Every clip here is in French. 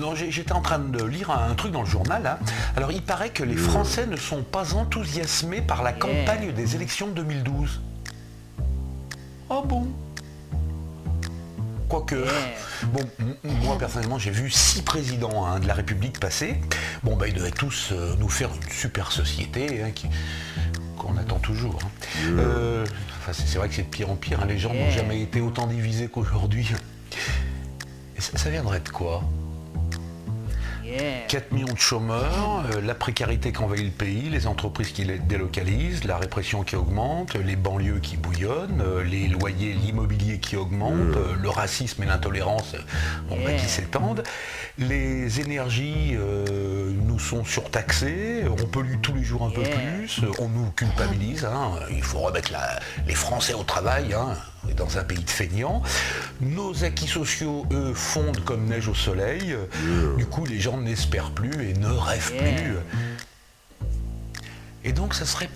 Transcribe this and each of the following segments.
Non, j'étais en train de lire un truc dans le journal. là. Alors, il paraît que les Français ne sont pas enthousiasmés par la campagne des élections de 2012. Ah bon? Quoique, bon, moi personnellement, j'ai vu six présidents hein, de la République passer. Bon, bah, ils devaient tous euh, nous faire une super société hein, qui- qu'on attend toujours. hein. Euh, enfin, c'est vrai que c'est de pire en pire. hein. Les gens n'ont jamais été autant divisés qu'aujourd'hui. Et ça, ça viendrait de quoi? Yeah. 4 millions de chômeurs, euh, la précarité qui envahit le pays, les entreprises qui les délocalisent, la répression qui augmente, les banlieues qui bouillonnent, euh, les loyers, l'immobilier qui augmente, euh, le racisme et l'intolérance euh, bah, qui s'étendent, les énergies euh, nous sont surtaxées, on pollue tous les jours un peu plus, on nous culpabilise, hein, il faut remettre la- les Français au travail. hein, dans un pays de feignants. Nos acquis sociaux, eux, fondent comme neige au soleil. Du coup, les gens n'espèrent plus et ne rêvent Yeah. plus. Et donc, ça serait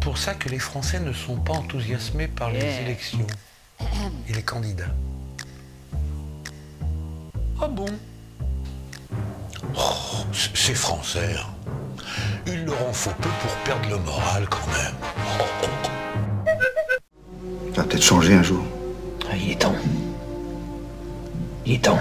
pour ça que les Français ne sont pas enthousiasmés par les élections et les candidats. Ah bon? Oh, c- Ces Français, hein. il leur en faut peu pour perdre le moral quand même. Ça va peut-être changer un jour. Ah, il est temps. Il est temps.